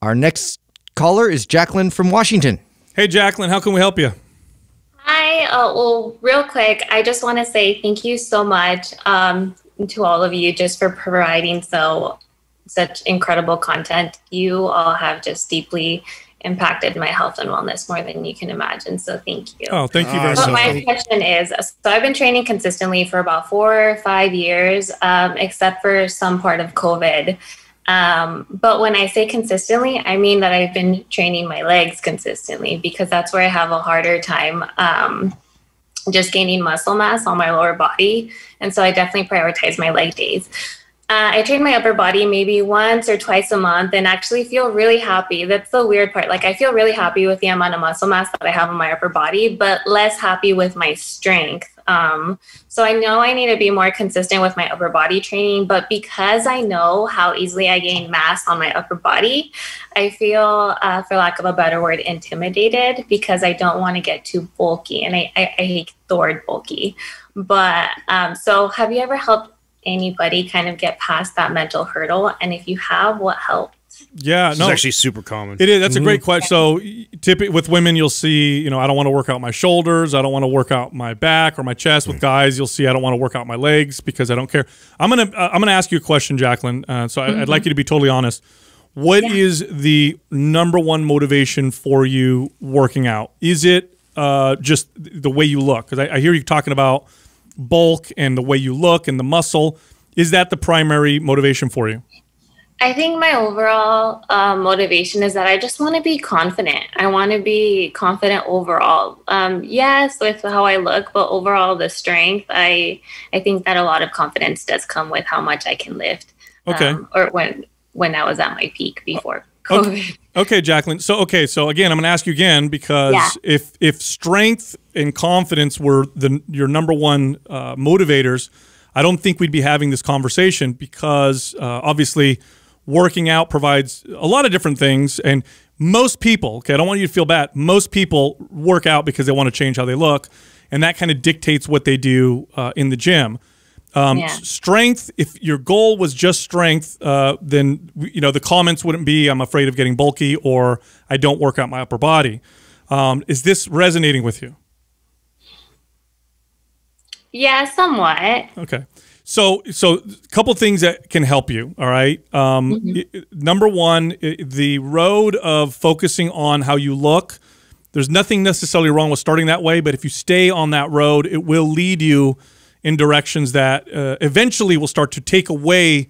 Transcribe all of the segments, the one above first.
Our next caller is Jacqueline from Washington. Hey, Jacqueline, how can we help you? Hi. Uh, well, real quick, I just want to say thank you so much um, to all of you just for providing so such incredible content. You all have just deeply impacted my health and wellness more than you can imagine. So thank you. Oh, thank you very But much. my question is so I've been training consistently for about four or five years, um, except for some part of COVID. Um, but when I say consistently, I mean that I've been training my legs consistently because that's where I have a harder time um, just gaining muscle mass on my lower body. And so I definitely prioritize my leg days. Uh, I train my upper body maybe once or twice a month and actually feel really happy. That's the weird part. Like, I feel really happy with the amount of muscle mass that I have on my upper body, but less happy with my strength. Um, so I know I need to be more consistent with my upper body training, but because I know how easily I gain mass on my upper body, I feel, uh, for lack of a better word, intimidated because I don't want to get too bulky. And I, I, I hate the word bulky. But um, so have you ever helped anybody kind of get past that mental hurdle? And if you have, what helped? Yeah, This no, is actually super common. It is. That's a great question. So, typically with women, you'll see, you know, I don't want to work out my shoulders. I don't want to work out my back or my chest. With guys, you'll see, I don't want to work out my legs because I don't care. I'm gonna, uh, I'm gonna ask you a question, Jacqueline. Uh, so, I, I'd like you to be totally honest. What is the number one motivation for you working out? Is it uh, just the way you look? Because I, I hear you talking about bulk and the way you look and the muscle. Is that the primary motivation for you? I think my overall uh, motivation is that I just want to be confident. I want to be confident overall. Um, yes, with how I look, but overall the strength. I I think that a lot of confidence does come with how much I can lift. Okay. Um, or when when I was at my peak before COVID. Okay, Jacqueline. So okay, so again, I'm going to ask you again because Yeah. if if strength and confidence were the your number one uh, motivators, I don't think we'd be having this conversation because uh, obviously working out provides a lot of different things and most people okay i don't want you to feel bad most people work out because they want to change how they look and that kind of dictates what they do uh, in the gym um, Yeah. strength if your goal was just strength uh, then you know the comments wouldn't be i'm afraid of getting bulky or i don't work out my upper body um, is this resonating with you yeah, somewhat. Okay. So, so a couple things that can help you. All right. Um, i- i- number one, i- the road of focusing on how you look. There's nothing necessarily wrong with starting that way, but if you stay on that road, it will lead you in directions that uh, eventually will start to take away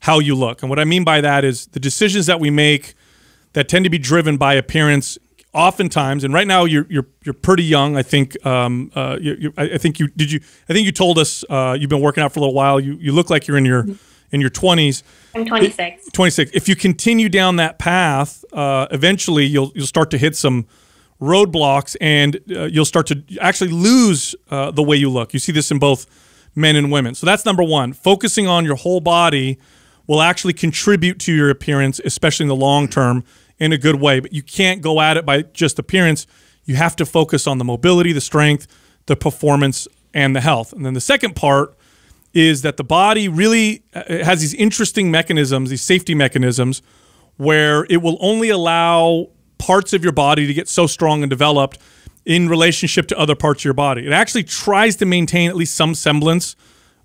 how you look. And what I mean by that is the decisions that we make that tend to be driven by appearance oftentimes and right now you're you're you're pretty young i think um uh you, you, I, I think you did you i think you told us uh you've been working out for a little while you you look like you're in your in your 20s I'm 26. 26 if you continue down that path uh eventually you'll you'll start to hit some roadblocks and uh, you'll start to actually lose uh, the way you look. You see this in both men and women. So that's number one. Focusing on your whole body will actually contribute to your appearance especially in the long term in a good way. But you can't go at it by just appearance. You have to focus on the mobility the strength the performance and the health. And then the second part is that the body really uh, has these interesting mechanisms, these safety mechanisms, where it will only allow parts of your body to get so strong and developed in relationship to other parts of your body. It actually tries to maintain at least some semblance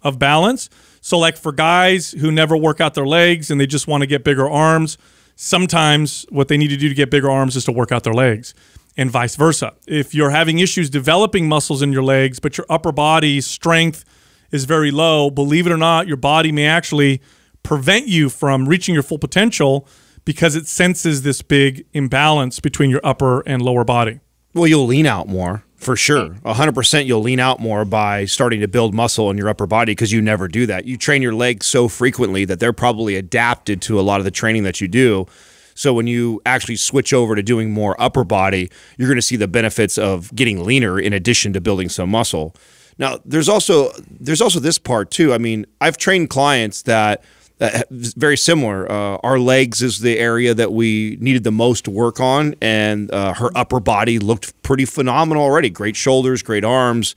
of balance. So, like for guys who never work out their legs and they just want to get bigger arms, sometimes what they need to do to get bigger arms is to work out their legs, and vice versa. If you're having issues developing muscles in your legs, but your upper body strength is very low, believe it or not, your body may actually prevent you from reaching your full potential because it senses this big imbalance between your upper and lower body. Well, you'll lean out more for sure. A hundred percent, you'll lean out more by starting to build muscle in your upper body because you never do that. You train your legs so frequently that they're probably adapted to a lot of the training that you do. So when you actually switch over to doing more upper body, you're going to see the benefits of getting leaner in addition to building some muscle. Now, there's also there's also this part too. I mean, I've trained clients that very similar. Uh, our legs is the area that we needed the most to work on, and uh, her upper body looked pretty phenomenal already. Great shoulders, great arms,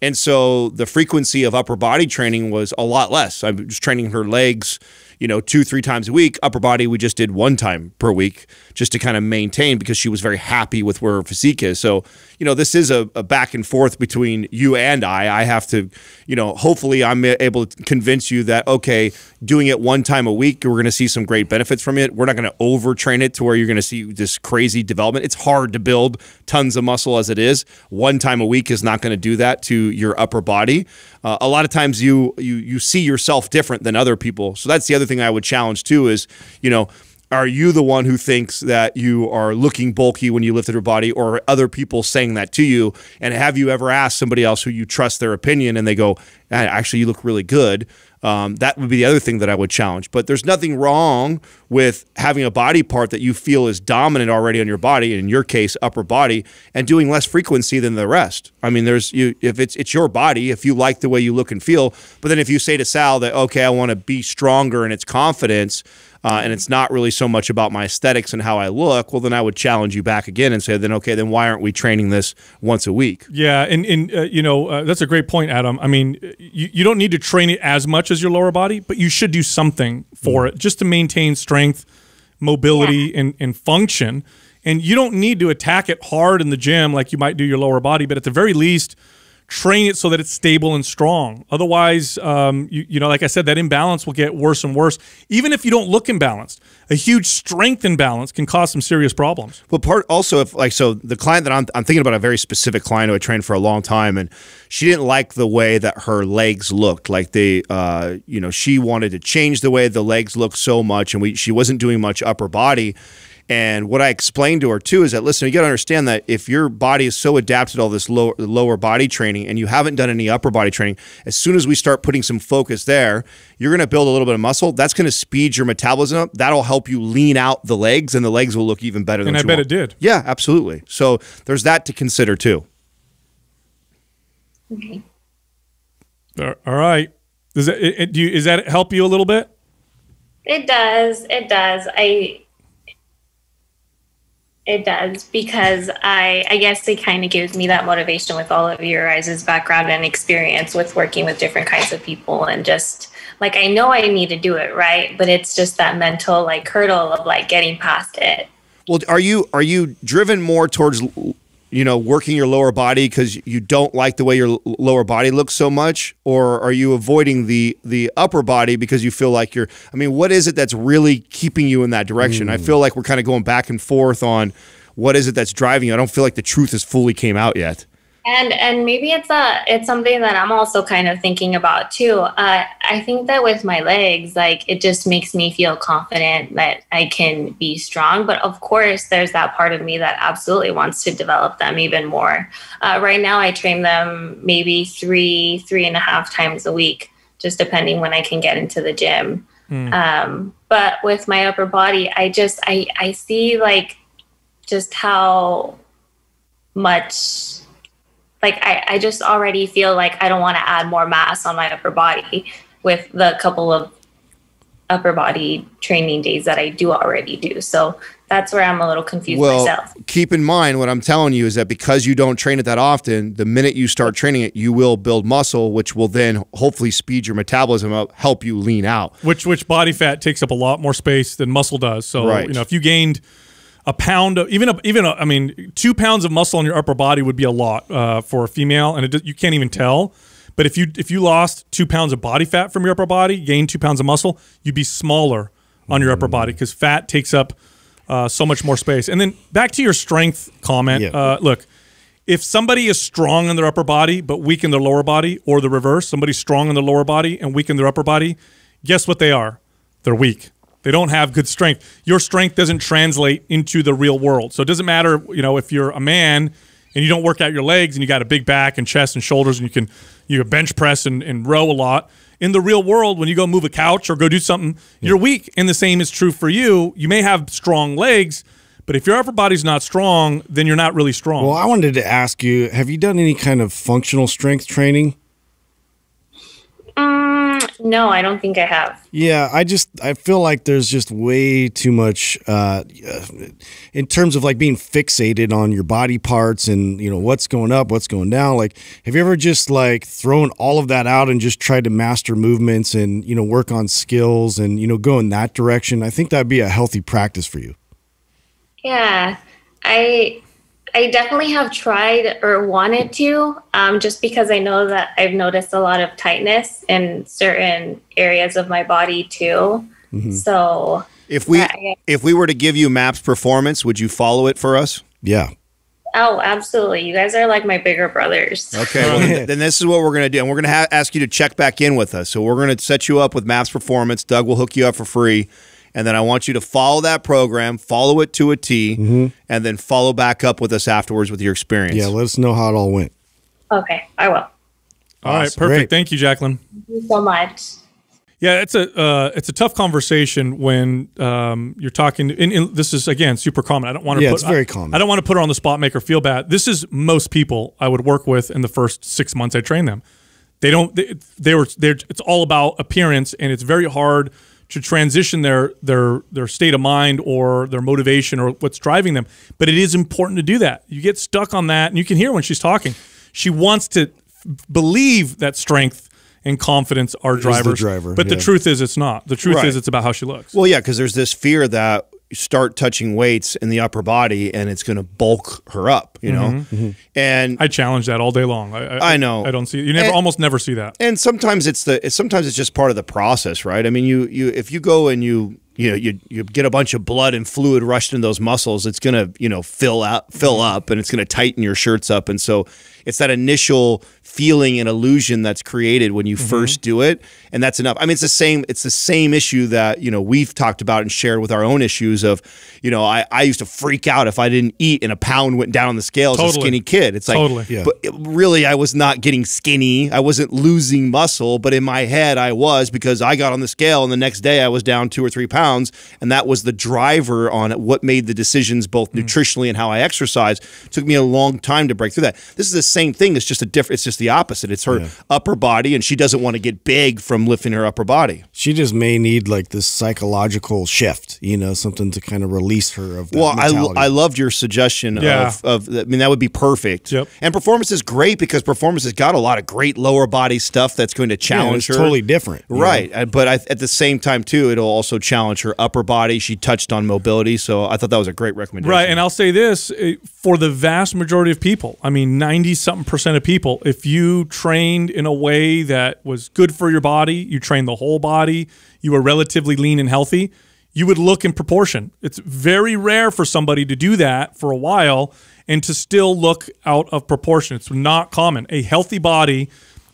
and so the frequency of upper body training was a lot less. I was training her legs, you know, two, three times a week. Upper body, we just did one time per week just to kind of maintain because she was very happy with where her physique is. So, you know, this is a, a back and forth between you and I. I have to, you know, hopefully I'm able to convince you that, okay, doing it one time a week, we're going to see some great benefits from it. We're not going to overtrain it to where you're going to see this crazy development. It's hard to build tons of muscle as it is. One time a week is not going to do that to your upper body. Uh, a lot of times you you you see yourself different than other people. So that's the other thing I would challenge too is, you know, are you the one who thinks that you are looking bulky when you lifted your body or other people saying that to you and have you ever asked somebody else who you trust their opinion and they go actually you look really good um, that would be the other thing that I would challenge. But there's nothing wrong with having a body part that you feel is dominant already on your body, in your case, upper body, and doing less frequency than the rest. I mean, there's you if it's it's your body, if you like the way you look and feel. But then if you say to Sal that okay, I want to be stronger in its confidence uh, and it's not really so much about my aesthetics and how I look, well, then I would challenge you back again and say, then okay, then why aren't we training this once a week? Yeah, and and uh, you know uh, that's a great point, Adam. I mean, you, you don't need to train it as much as your lower body, but you should do something for mm. it just to maintain strength, mobility, yeah. and and function. And you don't need to attack it hard in the gym like you might do your lower body, but at the very least train it so that it's stable and strong. Otherwise, um, you, you know, like I said, that imbalance will get worse and worse. Even if you don't look imbalanced, a huge strength imbalance can cause some serious problems. Well, part also if like so the client that I'm, I'm thinking about a very specific client who I trained for a long time, and she didn't like the way that her legs looked. Like they, uh, you know, she wanted to change the way the legs looked so much, and we she wasn't doing much upper body. And what I explained to her too is that listen, you got to understand that if your body is so adapted to all this lower, lower body training and you haven't done any upper body training, as soon as we start putting some focus there, you're going to build a little bit of muscle. That's going to speed your metabolism up. That'll help you lean out the legs, and the legs will look even better. And I bet want. it did. Yeah, absolutely. So there's that to consider too. Okay. All right. Does that it, do you, is that help you a little bit? It does. It does. I it does because I I guess it kind of gives me that motivation with all of your guys' background and experience with working with different kinds of people and just like I know I need to do it right, but it's just that mental like hurdle of like getting past it. Well, are you are you driven more towards you know working your lower body because you don't like the way your lower body looks so much, or are you avoiding the the upper body because you feel like you're? I mean, what is it that's really keeping you in that direction? Mm. I feel like we're kind of going back and forth on what is it that's driving you. I don't feel like the truth has fully came out yet and and maybe it's a it's something that i'm also kind of thinking about too. Uh, i think that with my legs like it just makes me feel confident that i can be strong. But of course there's that part of me that absolutely wants to develop them even more. Uh, right now i train them maybe three three and a half times a week just depending when i can get into the gym. Mm. um, but with my upper body i just i i see like just how much like I, I just already feel like I don't want to add more mass on my upper body with the couple of upper body training days that I do already do. So that's where I'm a little confused well, myself. Keep in mind what I'm telling you is that because you don't train it that often, the minute you start training it, you will build muscle, which will then hopefully speed your metabolism up, help you lean out. Which which body fat takes up a lot more space than muscle does. So right. you know if you gained a pound of even a, even a, I mean two pounds of muscle on your upper body would be a lot uh, for a female, and it, you can't even tell. But if you if you lost two pounds of body fat from your upper body, gained two pounds of muscle, you'd be smaller on your upper body because fat takes up uh, so much more space. And then back to your strength comment. Yeah. Uh, look, if somebody is strong in their upper body but weak in their lower body, or the reverse, somebody's strong in their lower body and weak in their upper body, guess what they are? They're weak. They don't have good strength. Your strength doesn't translate into the real world. So it doesn't matter, you know, if you're a man and you don't work out your legs and you got a big back and chest and shoulders and you can you can bench press and, and row a lot. In the real world, when you go move a couch or go do something, yeah. you're weak. And the same is true for you. You may have strong legs, but if your upper body's not strong, then you're not really strong. Well, I wanted to ask you, have you done any kind of functional strength training? Um, No, I don't think I have. Yeah, I just I feel like there's just way too much uh, in terms of like being fixated on your body parts and you know what's going up, what's going down. Like, have you ever just like thrown all of that out and just tried to master movements and you know work on skills and you know go in that direction? I think that'd be a healthy practice for you. Yeah, I I definitely have tried or wanted to, um, just because I know that I've noticed a lot of tightness in certain areas of my body too. Mm-hmm. So if we I, if we were to give you Maps Performance, would you follow it for us? Yeah. Oh, absolutely! You guys are like my bigger brothers. Okay, well, then this is what we're going to do, and we're going to ha- ask you to check back in with us. So we're going to set you up with Maps Performance. Doug will hook you up for free and then I want you to follow that program, follow it to a T, mm-hmm. and then follow back up with us afterwards with your experience. Yeah, let us know how it all went. Okay, I will. All awesome. right, perfect. Great. Thank you, Jacqueline. Thank you so much. Yeah, it's a uh, it's a tough conversation when um, you're talking. And, and, this is again super common. I don't want to. Yeah, put, it's very common. I, I don't want to put her on the spot, make her feel bad. This is most people I would work with in the first six months I train them. They don't. They, they were. They're. It's all about appearance, and it's very hard to transition their their their state of mind or their motivation or what's driving them. But it is important to do that. You get stuck on that, and you can hear when she's talking. She wants to believe that strength and confidence are drivers. The driver, but yeah. the truth is, it's not. The truth right. is, it's about how she looks. Well, yeah, because there's this fear that start touching weights in the upper body and it's going to bulk her up, you know? Mm-hmm. Mm-hmm. And I challenge that all day long. I, I, I know. I don't see you never and, almost never see that. And sometimes it's the sometimes it's just part of the process, right? I mean, you you if you go and you you know you you get a bunch of blood and fluid rushed in those muscles, it's going to, you know, fill out fill up and it's going to tighten your shirts up and so it's that initial feeling and illusion that's created when you mm-hmm. first do it and that's enough i mean it's the same it's the same issue that you know we've talked about and shared with our own issues of you know i, I used to freak out if i didn't eat and a pound went down on the scale totally. as a skinny kid it's like totally. yeah. but really i was not getting skinny i wasn't losing muscle but in my head i was because i got on the scale and the next day i was down two or three pounds and that was the driver on what made the decisions both mm. nutritionally and how i exercise it took me a long time to break through that this is the same thing it's just a different it's just the opposite it's her yeah. upper body and she doesn't want to get big from lifting her upper body she just may need like this psychological shift you know something to kind of release her of that well mentality. I, I loved your suggestion yeah. of, of i mean that would be perfect yep. and performance is great because performance has got a lot of great lower body stuff that's going to challenge yeah, her totally different right know? but I, at the same time too it'll also challenge her upper body she touched on mobility so i thought that was a great recommendation right and i'll say this eh, for the vast majority of people i mean 90 something percent of people if you trained in a way that was good for your body, you trained the whole body, you were relatively lean and healthy, you would look in proportion. It's very rare for somebody to do that for a while and to still look out of proportion. It's not common. A healthy body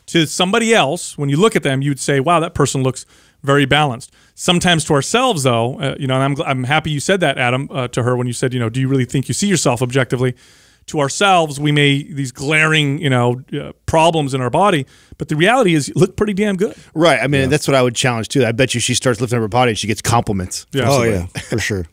to somebody else, when you look at them, you'd say, wow, that person looks very balanced. Sometimes to ourselves, though, uh, you know, and I'm, I'm happy you said that, Adam, uh, to her when you said, you know, do you really think you see yourself objectively? to ourselves, we may these glaring, you know, uh, problems in our body. But the reality is, you look pretty damn good. Right. I mean, yeah. that's what I would challenge too. I bet you she starts lifting up her body and she gets compliments. Yeah. Oh yeah, for sure.